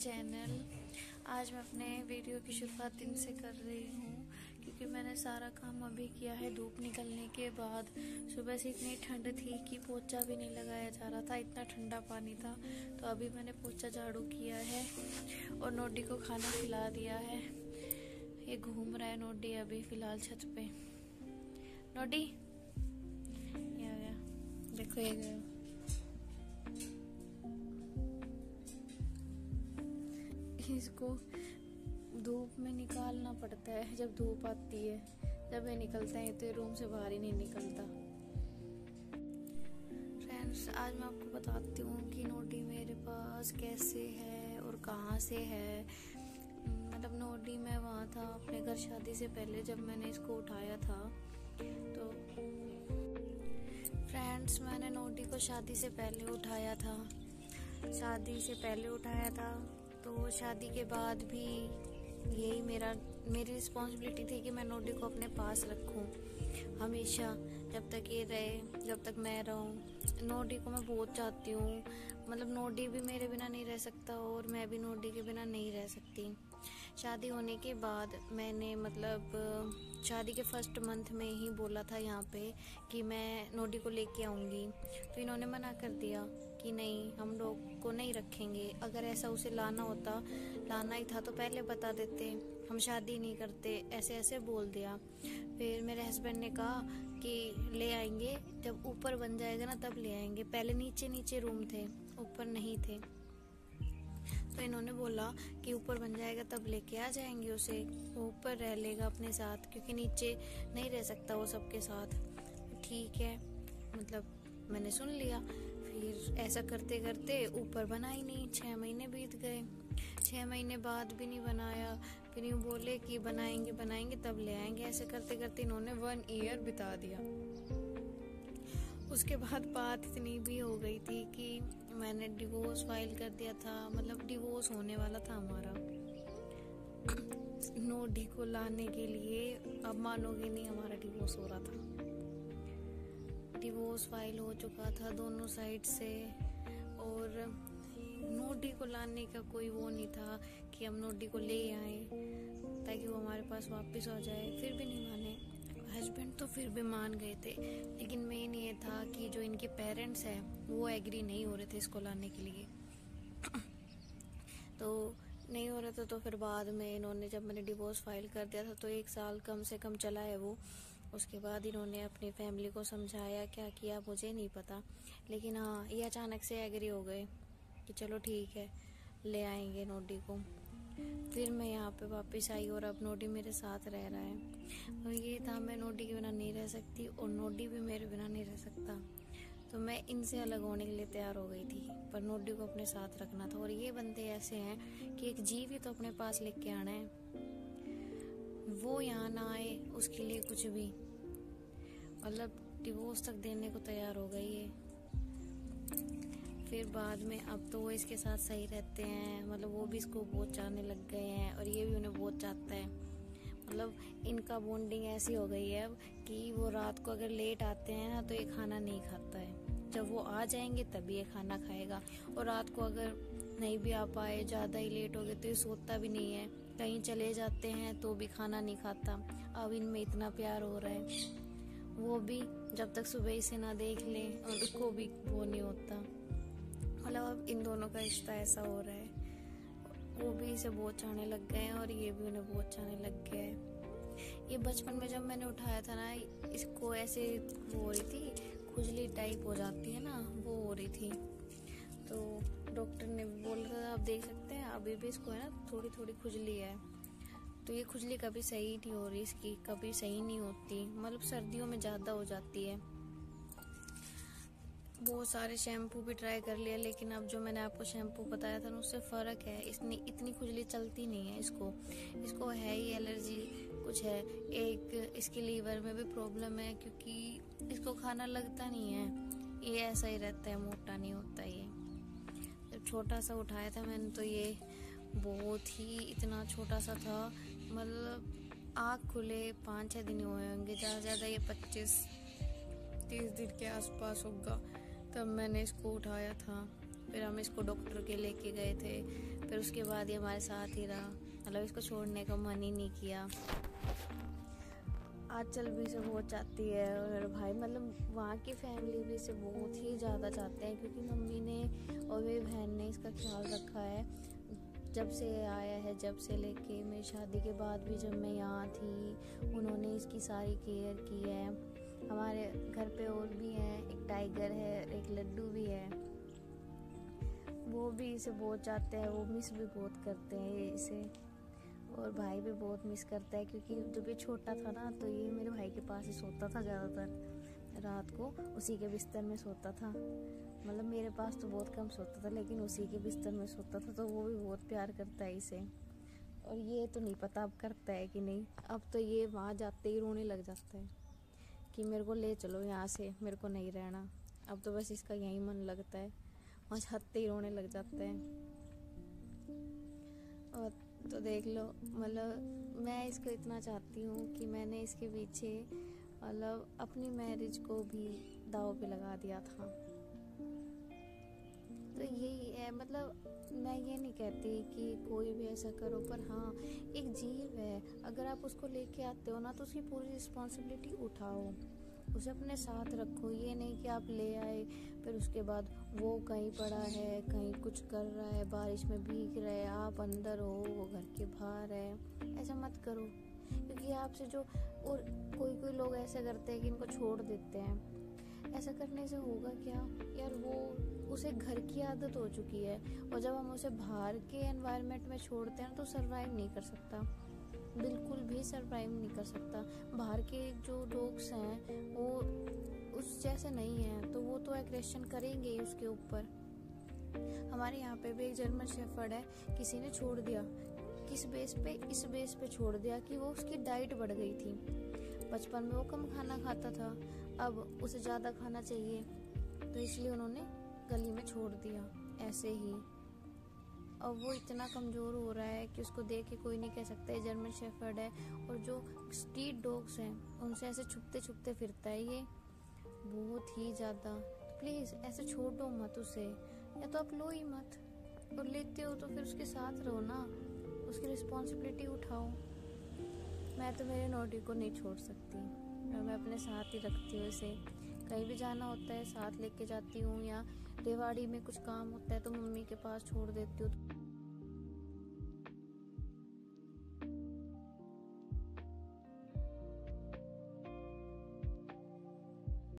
Channel आज मैं अपने वीडियो की शुरुआत दिन से कर रही हूँ, क्योंकि मैंने सारा काम अभी किया है धूप निकलने के बाद। सुबह से इतनी ठंड थी कि पोचा भी नहीं लगाया जा रहा था, इतना ठंडा पानी था। तो अभी मैंने पोचा झाड़ू किया है और नोडी को खाना खिला दिया है। ये घूम रहा है नोडी अभी फ़िलहाल छत पे। नोडी? ये आ गया। देखो, ये गया। इसको धूप में निकालना पड़ता है, जब धूप आती है, जब ये निकलता है तो रूम से बाहर ही नहीं निकलता। फ्रेंड्स आज मैं आपको बताती हूँ कि नोटी मेरे पास कैसे है और कहाँ से है। मतलब नोटी मैं वहाँ था अपने घर शादी से पहले जब मैंने इसको उठाया था। तो फ्रेंड्स मैंने नोटी को शादी से पहले उठाया था। शादी से पहले उठाया था। तो शादी के बाद भी यही मेरा, मेरी रिस्पॉन्सिबिलिटी थी कि मैं नोटी को अपने पास रखूँ। हमेशा जब तक ये रहे, जब तक मैं रहूँ नोडी को मैं बहुत चाहती हूँ। मतलब नोडी भी मेरे बिना नहीं रह सकता और मैं भी नोटी के बिना नहीं रह सकती। शादी होने के बाद मैंने मतलब शादी के फ़र्स्ट मंथ में ही बोला था यहाँ पे कि मैं नोडी को लेके आऊँगी। तो इन्होंने मना कर दिया कि नहीं, हम लोग को नहीं रखेंगे। अगर ऐसा उसे लाना होता, लाना ही था तो पहले बता देते, हम शादी नहीं करते ऐसे ऐसे बोल दिया। फिर मेरे हस्बैंड ने कहा कि ले आएँगे, जब ऊपर बन जाएगा ना तब ले आएँगे। पहले नीचे नीचे रूम थे, ऊपर नहीं थे। तो इन्होंने बोला कि ऊपर बन जाएगा, तब लेके आ जाएँगे उसे। वो ऊपर रह लेगा अपने साथ, क्योंकि नीचे नहीं रह सकता वो सबके साथ। ठीक है मतलब मैंने सुन लिया। फिर ऐसा करते करते ऊपर बना ही नहीं छः महीने बीत गए। छः महीने बाद भी नहीं बनाया। फिर यूँ बोले कि बनाएँगे बनाएँगे, तब ले आएँगे। ऐसे करते करते इन्होंने वन ईयर बिता दिया। उसके बाद बात इतनी भी हो गई थी कि मैंने डिवोर्स फ़ाइल कर दिया था। मतलब डिवोर्स होने वाला था हमारा। नोडी को लाने के लिए अब मानोगे नहीं हमारा डिवोर्स हो रहा था। डिवोर्स फ़ाइल हो चुका था दोनों साइड से और नोडी को लाने का कोई वो नहीं था कि हम नोडी को ले आए ताकि वो हमारे पास वापस आ जाए। फिर भी नहीं माने हस्बैंड तो फिर भी मान गए थे, लेकिन मेन ये था कि जो इनके पेरेंट्स हैं, वो एग्री नहीं हो रहे थे इसको लाने के लिए। तो नहीं हो रहा था तो फिर बाद में इन्होंने जब मैंने डिवोर्स फ़ाइल कर दिया था तो एक साल कम से कम चला है वो। उसके बाद इन्होंने अपनी फैमिली को समझाया, क्या किया, मुझे नहीं पता। लेकिन हाँ ये अचानक से एग्री हो गए कि चलो ठीक है, ले आएँगे नोडी को। फिर मैं यहाँ पे वापस आई और अब नोडी मेरे साथ रह रहा है। और ये था मैं नोडी के बिना नहीं रह सकती और नोडी भी मेरे बिना नहीं रह सकता। तो मैं इनसे अलग होने के लिए तैयार हो गई थी, पर नोडी को अपने साथ रखना था। और ये बंदे ऐसे हैं कि एक जीव ही तो अपने पास लेके आना है। वो यहाँ ना आए, उसके लिए कुछ भी। मतलब डिवोर्स तक देने को तैयार हो गई है। फिर बाद में अब तो वो इसके साथ सही रहते हैं मतलब वो भी इसको बहुत चाहने लग गए हैं और ये भी उन्हें बहुत चाहता है। मतलब इनका बॉन्डिंग ऐसी हो गई है कि वो रात को अगर लेट आते हैं ना तो ये खाना नहीं खाता है। जब वो आ जाएँगे तभी ये खाना खाएगा और रात को अगर नहीं भी आ पाए, ज़्यादा ही लेट हो गए तो ये सोता भी नहीं है। कहीं चले जाते हैं तो भी खाना नहीं खाता। अब इनमें इतना प्यार हो रहा है। वो भी जब तक सुबह इसे ना देख ले, और उसको भी वो नहीं होता। मतलब अब इन दोनों का रिश्ता ऐसा हो रहा है। वो भी इसे बहुत चाहने लग गए हैं और ये भी उन्हें बहुत चाहने लग गया है। ये बचपन में जब मैंने उठाया था ना, इसको ऐसे वो हो रही थी, खुजली टाइप हो जाती है ना, वो हो रही थी। तो डॉक्टर ने बोला था, आप देख सकते हैं, अभी भी इसको है ना थोड़ी थोड़ी खुजली है। तो ये खुजली कभी सही नहीं हो रही, इसकी कभी सही नहीं होती। मतलब सर्दियों में ज़्यादा हो जाती है। बहुत सारे शैम्पू भी ट्राई कर लिया, लेकिन अब जो मैंने आपको शैम्पू बताया था ना, उससे फ़र्क है। इतनी इतनी खुजली चलती नहीं है इसको। इसको है ही एलर्जी कुछ है। एक, इसके लीवर में भी प्रॉब्लम है, क्योंकि इसको खाना लगता नहीं है। ये ऐसा ही रहता है, मोटा नहीं होता ये। जब छोटा सा उठाया था मैंने तो ये बहुत ही इतना छोटा सा था। मतलब आँख खुले पाँच छः दिन हुए होंगे, ज़्यादा ज़्यादा ये पच्चीस, तीस दिन के आसपास होगा। तब मैंने इसको उठाया था। फिर हम इसको डॉक्टर के लेके गए थे। फिर उसके बाद ये हमारे साथ ही रहा। मतलब इसको छोड़ने का मन ही नहीं किया। आज चल भी से बहुत चाहती है और भाई मतलब वहाँ की फैमिली भी इसे बहुत ही ज़्यादा चाहते हैं क्योंकि मम्मी ने और मेरी बहन ने इसका ख्याल रखा है। जब से आया है, जब से लेके मेरी शादी के बाद भी जब मैं यहाँ थी, उन्होंने इसकी सारी केयर की है। हमारे घर पे और भी हैं। एक टाइगर है एक लड्डू भी है। वो भी इसे बहुत चाहते हैं, वो मिस भी बहुत करते हैं इसे। और भाई भी बहुत मिस करता है, क्योंकि जब ये छोटा था ना तो ये मेरे भाई के पास ही सोता था ज़्यादातर रात को, उसी के बिस्तर में सोता था। मतलब मेरे पास तो बहुत कम सोता था, लेकिन उसी के बिस्तर में सोता था तो वो भी बहुत प्यार करता है इसे। और ये तो नहीं पता अब करता है कि नहीं। अब तो ये वहाँ जाते ही रोने लग जाता है कि मेरे को ले चलो यहाँ से, मेरे को नहीं रहना। अब तो बस इसका यही मन लगता है। वहाँ छत्ते ही रोने लग जाते हैं। और तो देख लो मतलब मैं इसको इतना चाहती हूँ कि मैंने इसके पीछे मतलब अपनी मैरिज को भी दाव पे लगा दिया था। तो यही है मतलब मैं ये नहीं कहती कि कोई भी ऐसा करो, पर हाँ एक जीव है। अगर आप उसको लेके आते हो ना तो उसकी पूरी रिस्पॉन्सिबिलिटी उठाओ। उसे अपने साथ रखो, ये नहीं कि आप ले आए, फिर उसके बाद वो कहीं पड़ा है, कहीं कुछ कर रहा है, बारिश में भीग रहा है, आप अंदर हो, वो घर के बाहर है। ऐसा मत करो, क्योंकि आपसे जो और कोई कोई लोग ऐसा करते हैं कि इनको छोड़ देते हैं। ऐसा करने से होगा क्या? यार वो, उसे घर की आदत हो चुकी है, और जब हम उसे बाहर के एनवायरनमेंट में छोड़ते हैं तो सरवाइव नहीं कर सकता। बिल्कुल भी सरवाइव नहीं कर सकता। बाहर के जो डॉग्स हैं, वो उस जैसे नहीं हैं तो वो तो एग्रेशन करेंगे ही उसके ऊपर। हमारे यहाँ पे भी एक जर्मन शेफर्ड है, किसी ने छोड़ दिया। किस बेस पे? इस बेस पे छोड़ दिया कि वो उसकी डाइट बढ़ गई थी। बचपन में वो कम खाना खाता था, अब उसे ज़्यादा खाना चाहिए तो इसलिए उन्होंने गली में छोड़ दिया, ऐसे ही। अब वो इतना कमज़ोर हो रहा है कि उसको देख के कोई नहीं कह सकता है जर्मन शेफर्ड है। और जो स्ट्रीट डॉग्स हैं, उनसे ऐसे छुपते छुपते फिरता है ये। बहुत ही ज़्यादा। प्लीज़ ऐसे छोड़ दो मत उसे। या तो आप लो ही मत। और लेते हो तो फिर उसके साथ रहो ना। उसकी रिस्पॉन्सिबिलिटी उठाओ। मैं तो मेरे नोटी को नहीं छोड़ सकती। और मैं अपने साथ ही रखती हूँ इसे। कहीं भी जाना होता है, साथ लेके जाती हूँ या रेवाड़ी में कुछ काम होता है तो मम्मी के पास छोड़ देती हूँ।